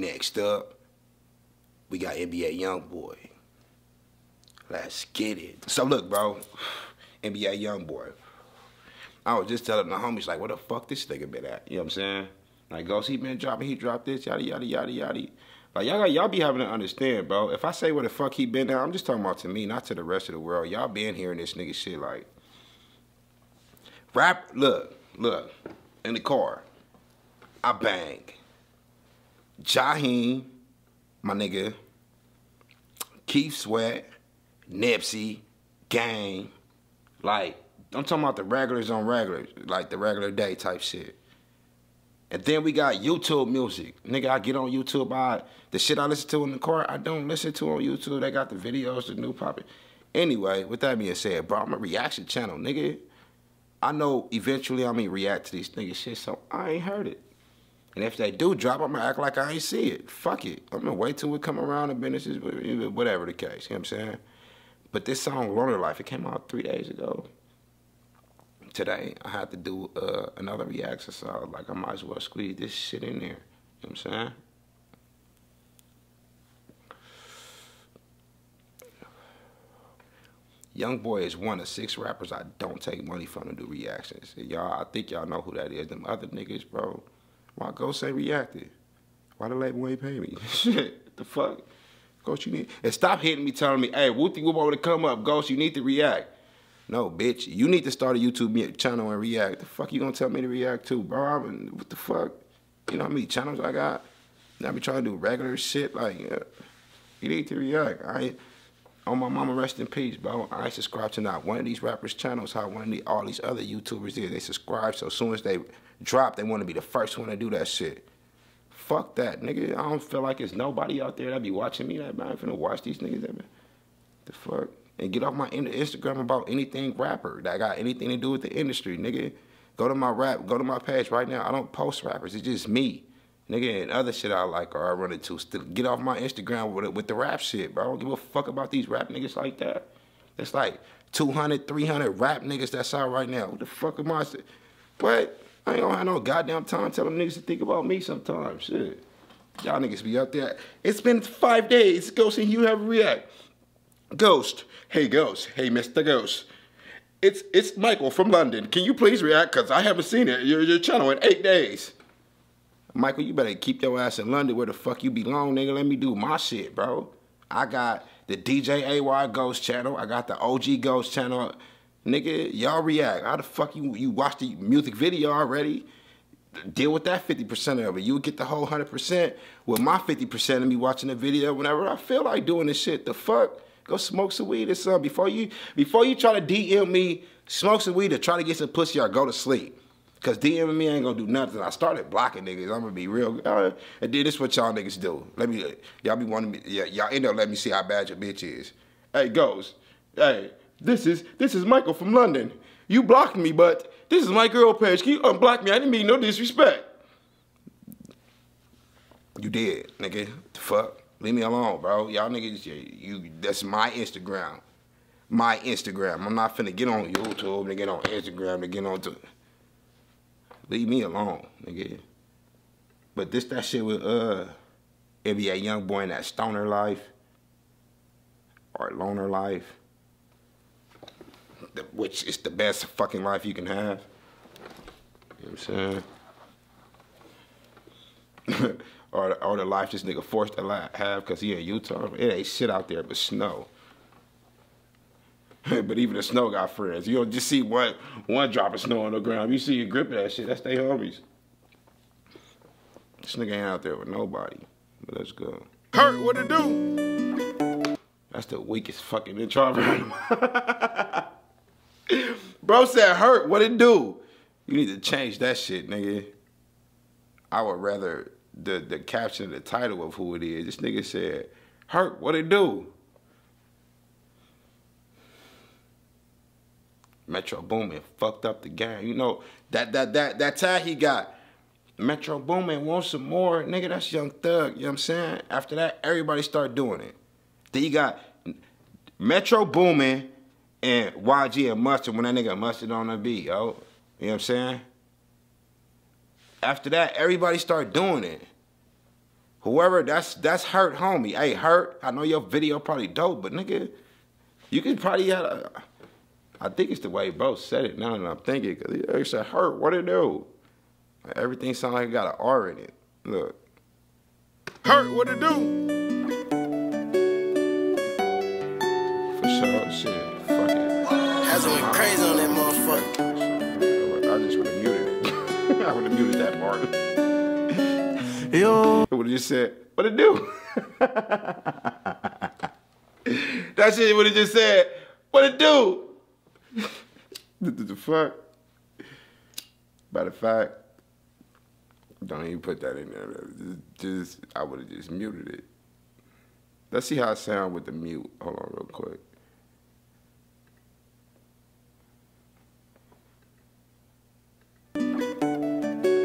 Next up, we got NBA YoungBoy. Let's get it. So look, bro, NBA YoungBoy. I was just telling the homies like, where the fuck this nigga been at? You know what I'm saying? Like, Ghost, he been dropping, he dropped this, yada yada yada yada. Like y'all y'all be having to understand, bro. If I say where the fuck he been at, I'm just talking about to me, not to the rest of the world. Y'all been hearing this nigga shit like rap. Look, look, in the car, I bang. Jaheim, my nigga, Keith Sweat, Nipsey, Game, like I'm talking about the regulars on regulars, like the regular day type shit. And then we got YouTube music. Nigga, I get on YouTube, I, the shit I listen to in the car, I don't listen to on YouTube. They got the videos, the new popping. Anyway, with that being said, bro, I'm a reaction channel, nigga. I know eventually I'm gonna react to these niggas shit, so I ain't heard it. And if they do drop, I'm gonna act like I ain't see it. Fuck it. I'm gonna wait till we come around and businesses, whatever the case, you know what I'm saying? But this song, Loner Life, it came out three days ago today I had to do uh, another reaction, so like I might as well squeeze this shit in there. You know what I'm saying? Young Boy is one of six rappers I don't take money from to do reactions. Y'all, I think y'all know who that is. Them other niggas, bro. Why go say reacted? Why the label ain't pay me? Shit, the fuck? Ghost, you need... And stop hitting me telling me, hey, Wooty Whoop over to come up. Ghost, you need to react. No, bitch. You need to start a YouTube channel and react. The fuck you gonna tell me to react to, bro? Mean, what the fuck? You know how many channels I got? I be trying to do regular shit. Like, yeah, you need to react. I on my mama rest in peace, bro. I subscribe to not one of these rappers' channels. How one of the, all these other YouTubers did. They subscribe, so soon as they drop, they want to be the first one to do that shit. Fuck that, nigga. I don't feel like there's nobody out there that be watching me. That man finna watch these niggas. That man. The fuck and get off my Instagram about anything rapper that got anything to do with the industry, nigga. Go to my rap, go to my page right now. I don't post rappers. It's just me, nigga, and other shit I like or I run into. Get off my Instagram with with the rap shit, bro. I don't give a fuck about these rap niggas like that. It's like 200, 300 rap niggas that's out right now. What the fuck am I? But I ain't gonna have no goddamn time telling niggas to think about me sometimes. Shit. Y'all niggas be out there. It's been five days. Ghost see you have react. Ghost. Hey, Ghost. Hey, Mr. Ghost. It's it's Michael from London. Can you please react? Because I haven't seen it, your, your channel in eight days. Michael, you better keep your ass in London where the fuck you belong, nigga. Let me do my shit, bro. I got the DJ AY Ghost channel. I got the OG Ghost channel. Nigga, y'all react. How the fuck you you watch the music video already? Deal with that 50% of it. You would get the whole 100% with my 50% of me watching the video whenever I feel like doing this shit. The fuck? Go smoke some weed or something. Before you before you try to DM me, smoke some weed or try to get some pussy or go to sleep. Cause DMing me ain't gonna do nothing. I started blocking niggas. I'm gonna be real. Uh, and then this is what y'all niggas do. Let me, y'all be wanting me, yeah, y'all end up letting me see how bad your bitch is. Hey, goes. Hey, this is this is Michael from London. You blocked me, but this is my girl page. Can you unblock me? I didn't mean no disrespect. You did, nigga. The fuck? Leave me alone, bro. Y'all niggas, you, that's my Instagram. My Instagram. I'm not finna get on YouTube to get on Instagram to get on to. Leave me alone, nigga. But this that shit with uh NBA YoungBoy in that stoner life or loner life, which is the best fucking life you can have. You know what I'm saying? or, or the life this nigga forced to have because he in Utah. It ain't shit out there but snow. but even the snow got friends. You don't just see one one drop of snow on the ground. You see you grip of that shit. That's they homies. This nigga ain't out there with nobody. But let's go. Hurt, what it do? That's the weakest fucking intro Bro said hurt, what it do? You need to change that shit, nigga. I would rather the the caption, the title of who it is. This nigga said, "Hurt, what it do?" Metro Boomin fucked up the game. You know that that that that tag he got. Metro Boomin wants some more, nigga. That's Young Thug. You know what I'm saying? After that, everybody start doing it. Then you got Metro Boomin and YG and Mustard when that nigga Mustard on the beat, yo. You know what I'm saying? After that, everybody started doing it. Whoever that's that's hurt homie. Hey, hurt. I know your video probably dope, but nigga, you could probably have a, I think it's the way bro said it now that I'm thinking. Cause he said hurt, what it do? Everything sound like it got an R in it. Look. Hurt, what it do? For sure, shit. Has went crazy on that motherfucker. I just would have muted it. I would have muted that part. Yo. I would have just said, what it do? that shit would have just said, what it do? the, fuck? By the fact, don't even put that in there. Just, just I would have just muted it. Let's see how I sound with the mute. Hold on real quick.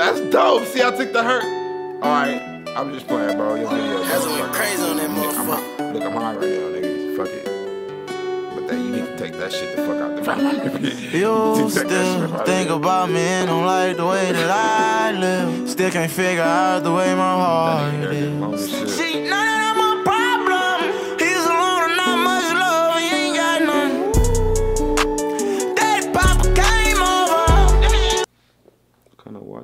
That's dope. See, I took the hurt. All right, I'm just playing, bro. Your video. Has went crazy on that I'm, motherfucker. look, I'm high right now, nigga. Fuck it. But then you need to take that shit the fuck out the front. You still think about me and don't like the way that I live. Still can't figure out the way my heart is. See, none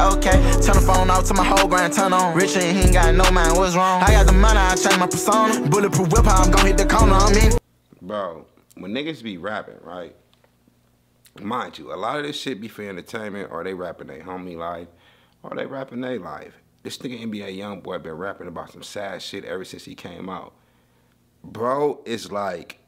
okay. Turn the phone off to my whole brand turn on. Rich and he ain't got no mind, what's wrong? I got the money, I change my persona. Bulletproof whip, I'm gon' hit the corner, I'm in. Bro, when niggas be rapping, right? Mind you, a lot of this shit be for entertainment, or they rapping their homie life, or they rapping their life. This nigga NBA young boy been rapping about some sad shit ever since he came out. Bro, it's like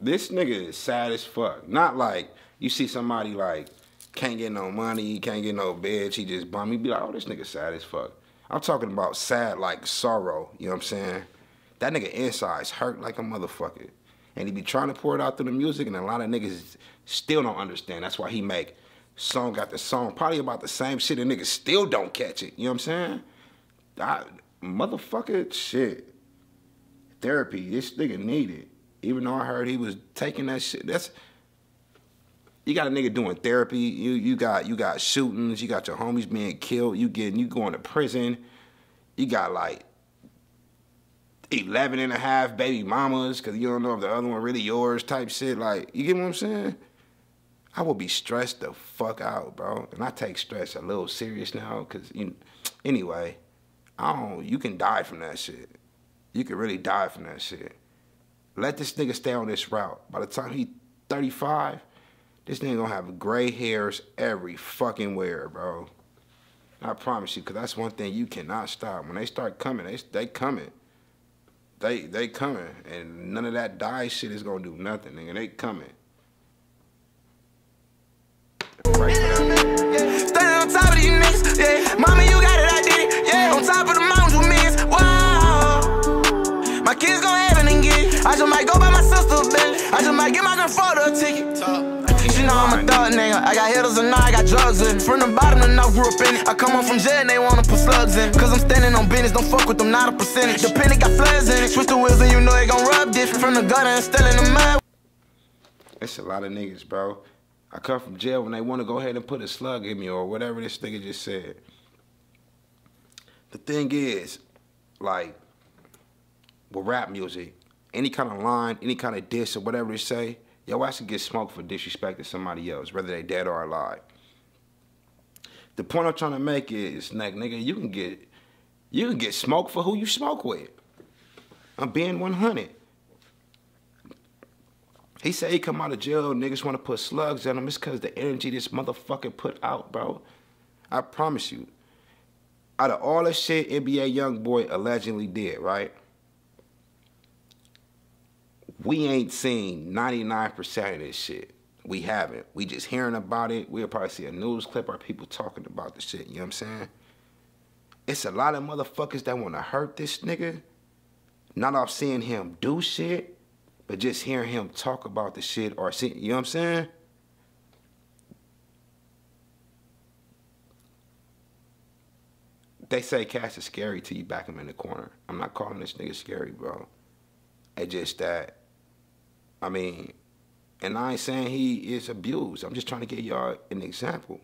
this nigga is sad as fuck. Not like you see somebody like can't get no money, can't get no bitch, he just bum. You be like, oh, this nigga sad as fuck. I'm talking about sad like sorrow, you know what I'm saying? That nigga inside's hurt like a motherfucker. And he be trying to pour it out through the music, and a lot of niggas still don't understand. That's why he make song after song, probably about the same shit, and niggas still don't catch it. You know what I'm saying? I, motherfucker, shit. Therapy, this nigga needed. Even though I heard he was taking that shit. That's you got a nigga doing therapy. You you got you got shootings. You got your homies being killed. You getting you going to prison. You got like 11 and a half baby mamas because you don't know if the other one really yours type shit. Like, you get what I'm saying? I would be stressed the fuck out, bro. And I take stress a little serious now because, you, anyway, I don't, you can die from that shit. You can really die from that shit. Let this nigga stay on this route. By the time he 35, this nigga gonna have gray hairs every fucking where, bro. I promise you, because that's one thing you cannot stop. When they start coming, they, they coming they they coming, and none of that die shit is gonna do nothing, nigga. They coming. Right Standing on top of these niggas, yeah. Mama, you got it, I did it, yeah. On top of the mountains with millions, wow. My kids gon' heaven and get it. I just might go buy my sister a Bentley. I just might get my grandfather a ticket. She know I'm a thug nigga. I got hitters and now I got drugs in. From the bottom to now grew up in it. I come home from jail and they wanna put slugs in. Cause I'm standing on business, don't fuck with them, not a percentage. The penny got flares in it. Switch the wheels and you know it gon' rub different. From the gutter and still in the mud. It's a lot of niggas, bro. I come from jail when they want to go ahead and put a slug in me or whatever this nigga just said. The thing is, like, with rap music, any kind of line, any kind of diss or whatever they say, your ass can get smoked for disrespecting somebody else, whether they dead or alive. The point I'm trying to make is, like, nigga, you can get you can get smoked for who you smoke with. I'm being 100. He said he come out of jail, niggas want to put slugs in him. It's because the energy this motherfucker put out, bro. I promise you. Out of all the shit NBA young boy allegedly did, right? We ain't seen 99% of this shit. We haven't. We just hearing about it. We'll probably see a news clip or people talking about the shit, you know what I'm saying? it's a lot of motherfuckers that want to hurt this nigga. Not off seeing him do shit, but just hearing him talk about the shit or see, you know what I'm saying? They say Cash is scary till you back him in the corner. I'm not calling this nigga scary, bro. It's just that, I mean, and I ain't saying he is abused. I'm just trying to give y'all an example.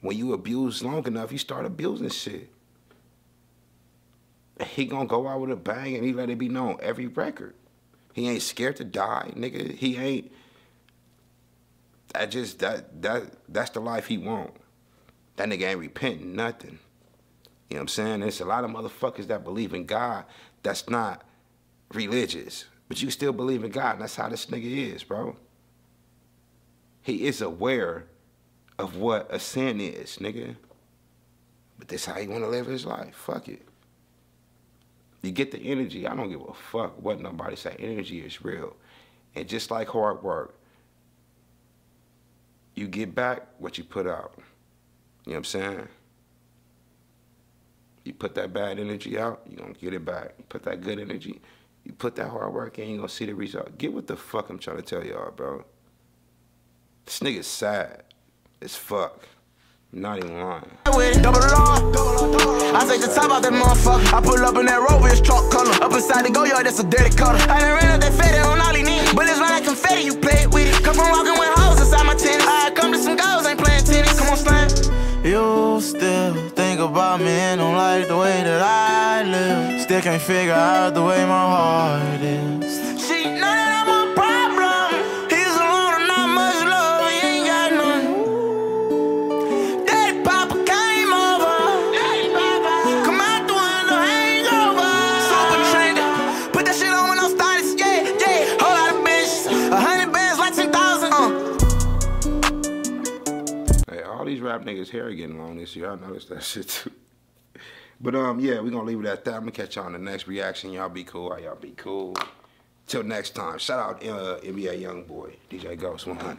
When you abuse long enough, you start abusing shit. He gonna go out with a bang and he let it be known every record. He ain't scared to die, nigga. He ain't. That just that that that's the life he want. That nigga ain't repenting nothing. You know what I'm saying? There's a lot of motherfuckers that believe in God that's not religious. But you still believe in God, and that's how this nigga is, bro. He is aware of what a sin is, nigga. But this how he wanna live his life. Fuck it. You get the energy. I don't give a fuck what nobody say. Energy is real. And just like hard work, you get back what you put out. You know what I'm saying? You put that bad energy out, you're gonna get it back. You put that good energy, you put that hard work in, you're gonna see the result. Get what the fuck I'm trying to tell y'all, bro. This nigga's sad as fuck. Not even lying. I take the top off that motherfucker. I pull up in that Rover, it's truck color. Up inside the Goyard, that's a dirty color. I done ran up that fatty on all he need. Bullets run like confetti, you play it with it. Come from walking Still can't figure out the way my heart is. She, none of that my problem. He's alone and not much love. He ain't got none. Daddy Papa came over. Daddy Papa. Come out the window, hangover. Super trendy. Put that shit on when I started, yeah, yeah. Whole lot of bitches. A hundred bands, like 10,000. Uh. Hey, all these rap niggas' hair getting long this year. I noticed that shit too. But um, yeah, we're gonna leave it at that. I'm gonna catch y'all on the next reaction. Y'all be cool. Y'all be cool. Till next time. Shout out uh, NBA Young Boy, DJ Ghost 100.